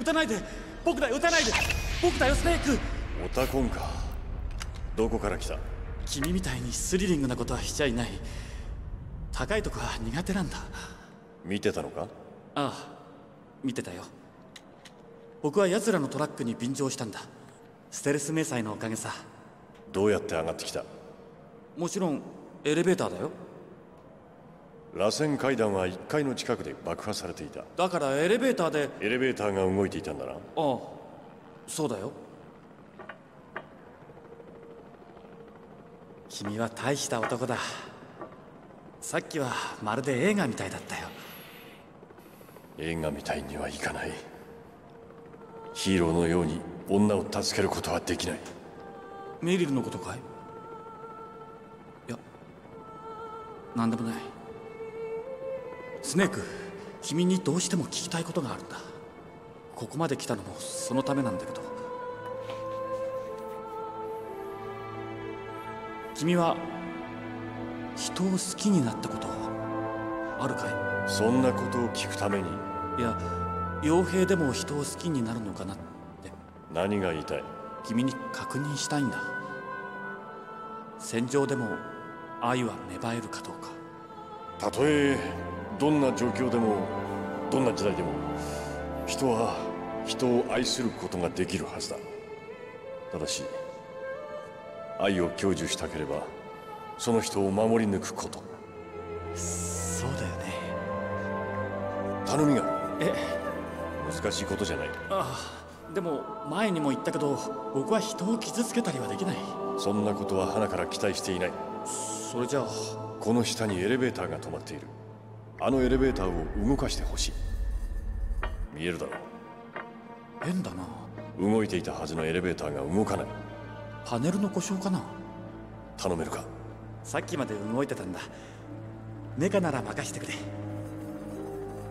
撃たないで。僕だよ撃たないで。僕だよスネーク。オタコンかどこから来た？君みたいにスリリングなことはしちゃいない。高いとこは苦手なんだ。見てたのか？ああ。見てたよ。僕は奴らのトラックに便乗したんだ。ステルス迷彩のおかげさ。どうやって上がってきた？もちろんエレベーターだよ螺旋階段は1階の近くで爆破されていた。だからエレベーターで。エレベーターが動いていたんだな。ああ。そうだよ。君は大した男だ。さっきはまるで映画みたいだったよ。映画みたいにはいかない。ヒーローのように女を助けることはできない。メリルのことかい？いや何でもないスネーク君にどうしても聞きたいことがあるんだ。ここまで来たのもそのためなんだけど。君は人を好きになったことあるかい？そんなことを聞くために？いや傭兵でも人を好きになるのかなって。何が言いたい？君に確認したいんだ。戦場でも愛は芽生えるかどうか。たとえどんな状況でもどんな時代でも人は人を愛することができるはずだ。ただし愛を享受したければその人を守り抜くこと。そうだよね。頼みがえ？難しいことじゃない。ああでも前にも言ったけど僕は人を傷つけたりはできない。そんなことは花から期待していない。それじゃあこの下にエレベーターが止まっているあのエレベーターを動かしてほしい。見えるだろ変だな。う動いていたはずのエレベーターが動かない。パネルの故障かな。頼めるか？さっきまで動いてたんだ。メカなら任してくれ。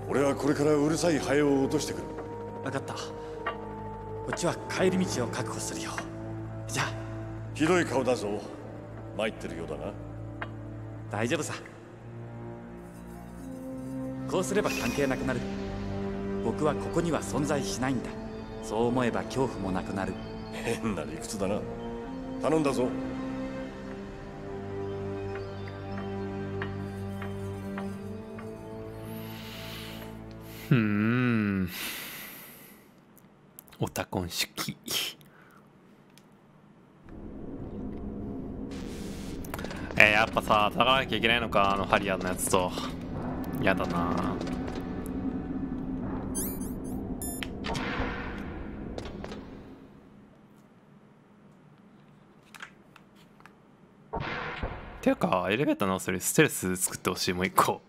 俺はこれからうるさいハエを落としてくる。分かった。こっちは帰り道を確保するよ。じゃあ。ひどい顔だぞ。参ってるようだな。大丈夫さこうすれば関係なくなる。僕はここには存在しないんだ。そう思えば恐怖もなくなる。変な理屈だな。頼んだぞ。うーん。オタコン式。えー、やっぱさ戦わなきゃいけないのかあのハリアーのやつとやだな。ていうかエレベーターのそれステルス作ってほしいもう一個。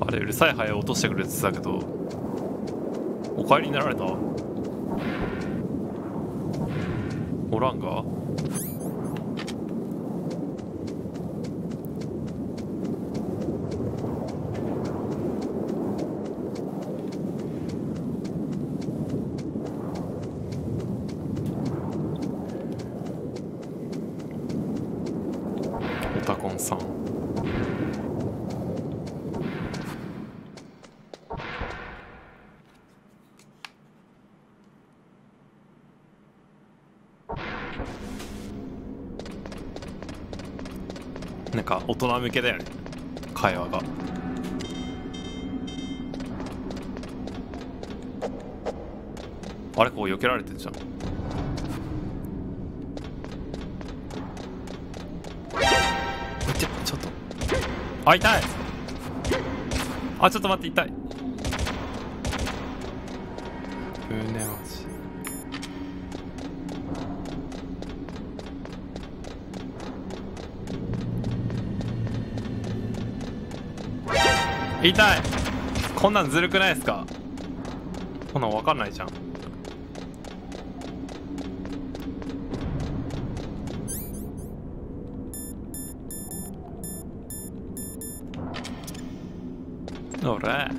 あれうるさいハエ落としてくれてたけど。お帰りになられた？おらんがオタコンさんなんか大人向けだよね。会話が。あれこう避けられてるじゃん。ちょちょっと。あ痛い。あちょっと待って痛い。胸マ痛い。こんなんずるくないですか？こんなん分かんないじゃん。おら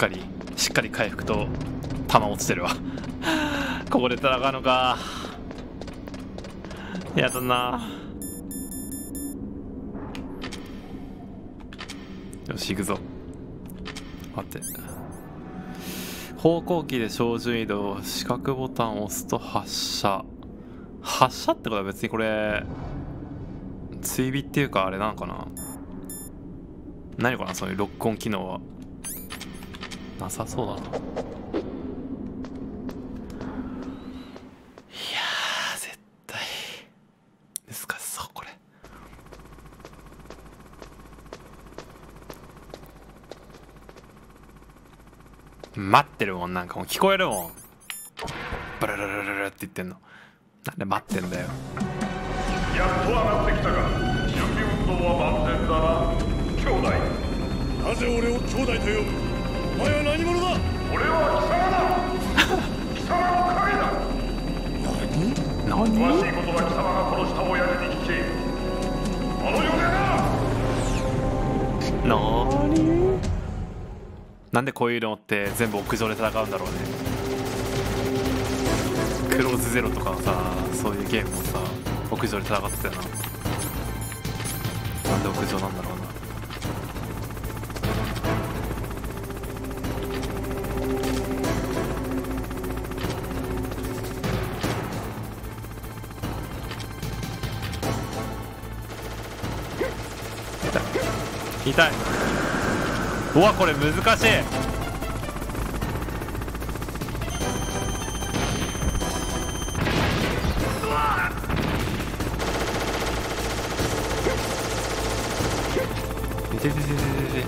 かりしっかり回復と弾落ちてるわ。ここで戦うのか。やだな。よし行くぞ。待って。方向キーで照準移動四角ボタンを押すと発射。発射ってことは別にこれ追尾っていうかあれなのかな。何かなそういうロックオン機能は。なさそうだな。いやー絶対難しそうこれ。待ってるもんなんかもう聞こえるもん。ブルルルルルって言ってんの。なんで待ってんだよ。やっと上がってきたが準備運動は万全だな。兄弟。なぜ俺を兄弟と呼ぶ？お前は何？者だ俺は貴様だ貴様の影だ何？詳しいことは貴様が殺した親父に聞きこの世でななーになんでこういうのって全部屋上で戦うんだろうねクローズゼロとかさそういうゲームもさ屋上で戦ってたよななんで屋上なんだろうな痛い。うわこれ難しい。てててててて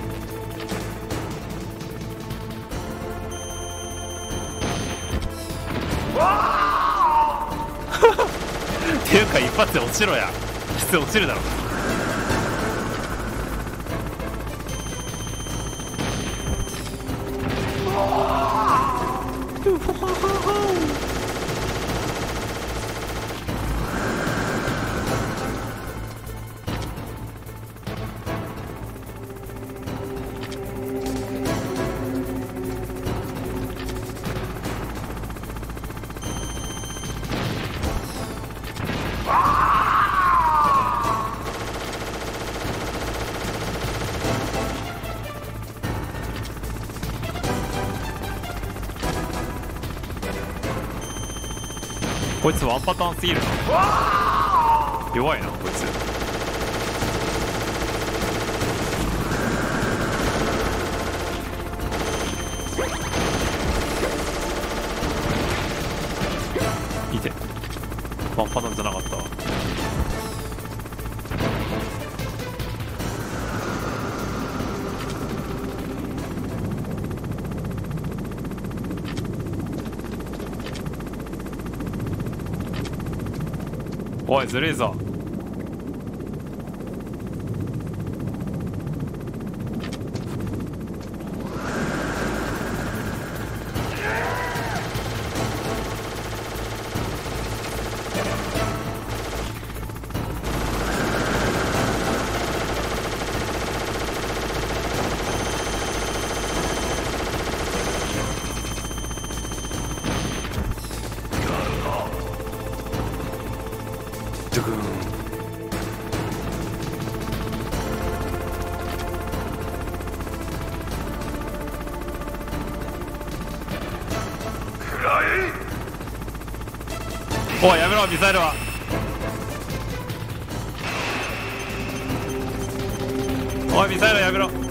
っていうか一発で落ちろや。普通落ちるだろこいつワンパターンすぎるな。弱いなこいつ。いて。ワンパターンじゃなかった。おいずるいぞ。おいやめろミサイルは。おいミサイルやめろ。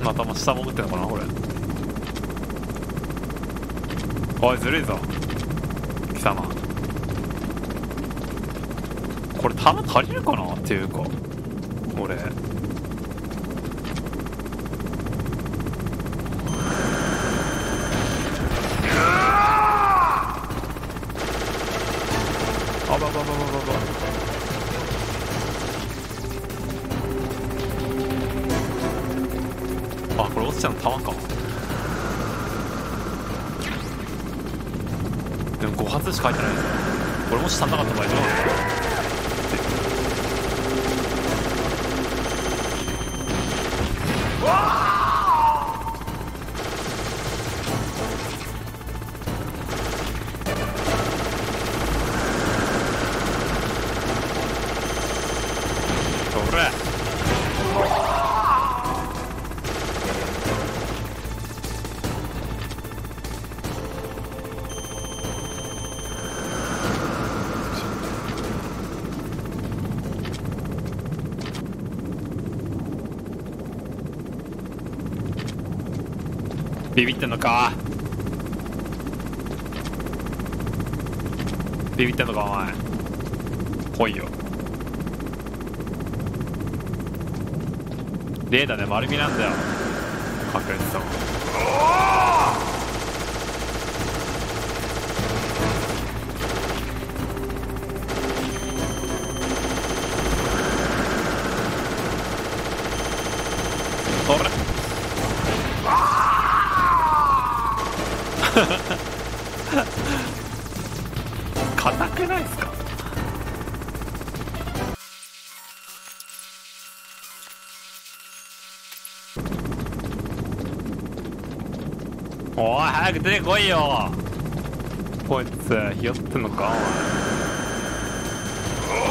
またも下潜ってんのかなこれ。おいずるいぞ。貴様。これ弾足りるかなっていうか俺。あ発しか入ってない。ですこれもし足んなかった場合どうなのそビビってんのか。ビビってんのかお前。来いよ。レーダーで丸見なんだよ。隠れてたも。硬くないっすか？おい早く出てこいよ。こいつひよってんのか？お前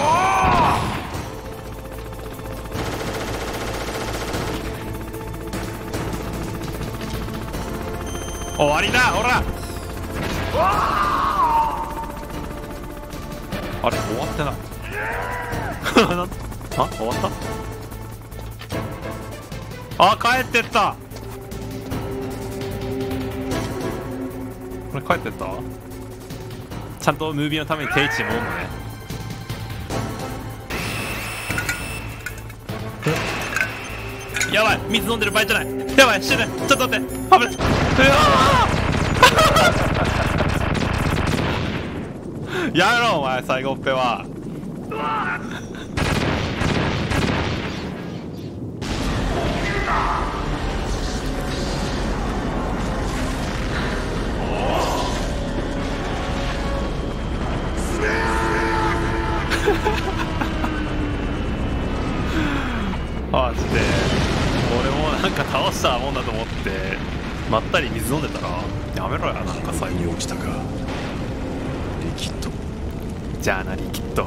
終わりだほら。あれ終わってない。な あ終わった？あ帰ってった。これ帰ってった？ちゃんとムービーのために定位置に戻るのね。え？やばい水飲んでる場合じゃない。やばい死ぬ。ちょっと待って危ない。うわやめろお前最後っぺは。マジで。俺もなんか倒したもんだと思って。まったり水飲んでたらやめろやなんか最後に落ちたか。リキッド。じゃあなリキッド。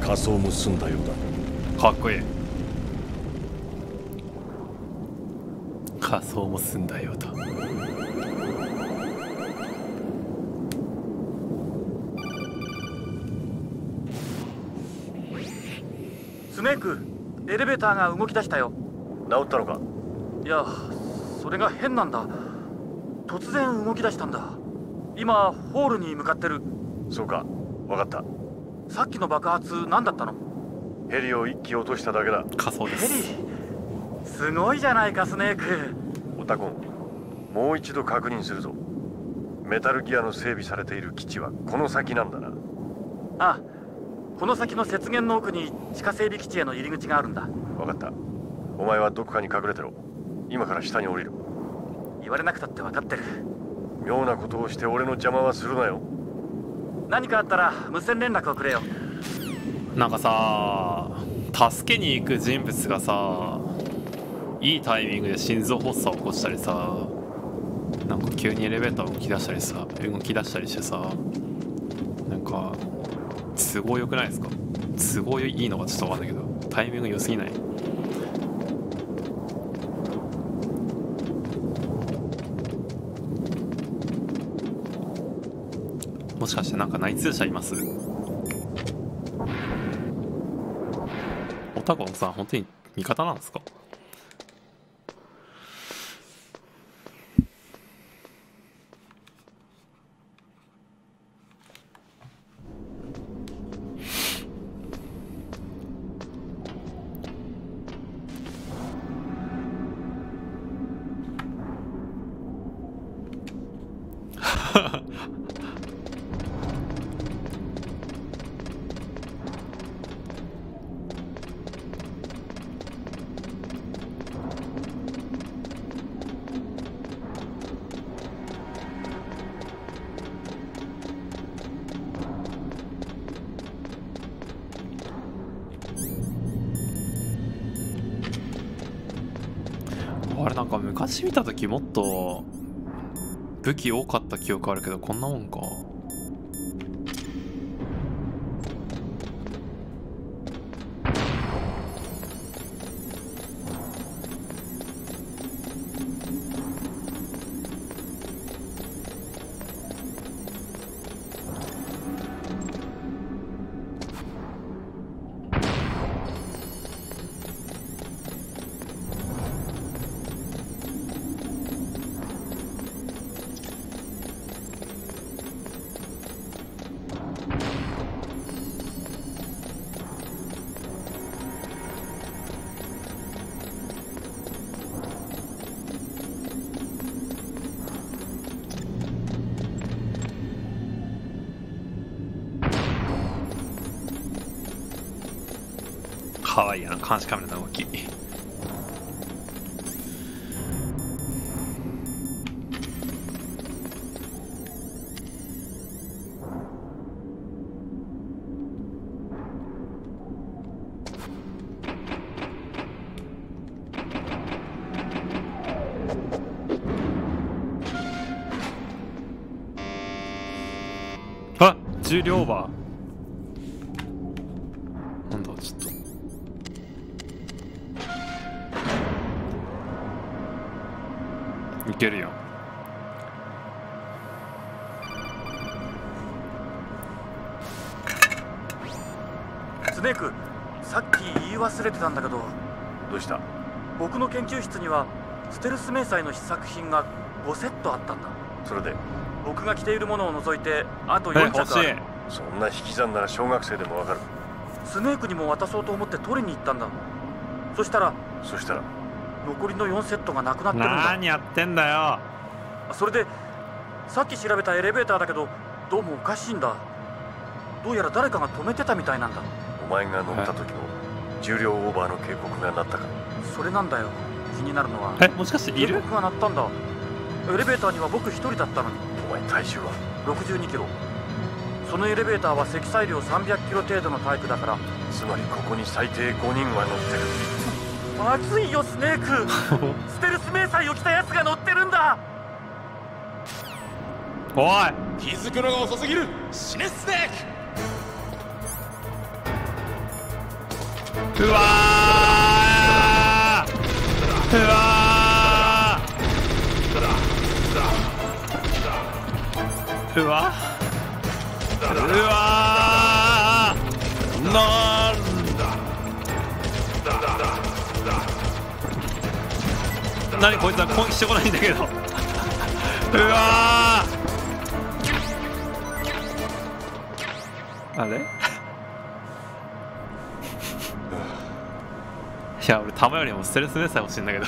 仮装も済んだようだ。かっこいい。仮装も済んだようだ。スネークエレベーターが動き出したよ。治ったのか？いやそれが変なんだ。突然動き出したんだ。今ホールに向かってる。そうか。分かった。さっきの爆発何だったの？ヘリを一機落としただけだ。仮装でヘリすすごいじゃないかスネーク。オタコンもう一度確認するぞ。メタルギアの整備されている基地はこの先なんだな。あこの先の雪原の奥に地下整備基地への入り口があるんだ。分かった。お前はどこかに隠れてろ今から下に降りる。言われなくたって分かってる。妙なことをして俺の邪魔はするなよ。何かあったら無線連絡をくれよ。なんかさ助けに行く人物がさいいタイミングで心臓発作を起こしたりさなんか急にエレベーター動き出したりさ動き出したりしてさなんか都合良くないですか？都合いいのかちょっと分かんないけどタイミング良すぎない？もしかしてなんか内通者います？オタゴンさん本当に味方なんですか？か昔見た時もっと武器多かった記憶あるけどこんなもんか。かわいいやな監視カメラの動き。あ重量オーバーいけるよ。スネークさっき言い忘れてたんだけど。どうした？僕の研究室にはステルス迷彩の試作品が5セットあったんだ。それで？僕が着ているものを除いてあとえ4欲しい着ある。そんな引き算なら小学生でもわかるスネークにも渡そうと思って取りに行ったんだそしたらそしたら残りの4セットがなくなってるんだ。何やってんだよ。それでさっき調べたエレベーターだけどどうもおかしいんだ。どうやら誰かが止めてたみたいなんだ。お前が乗った時も重量オーバーの警告が鳴ったか。それなんだよ。気になるのは。えもしかしている？警告が鳴ったんだ。エレベーターには僕一人だったのに。お前体重は？62キロ。そのエレベーターは積載量300キロ程度のタイプだから。つまりここに最低5人は乗ってる。まずいよスネーク。ステルス迷彩を着たやつが乗ってるんだ。おい。気づくのが遅すぎる。死ねスネークうわー。うわー。うわうわー何こいつは攻撃してこないんだけど。うわー。あれ？いや俺弾よりもステルスでさえ欲しいんだけど。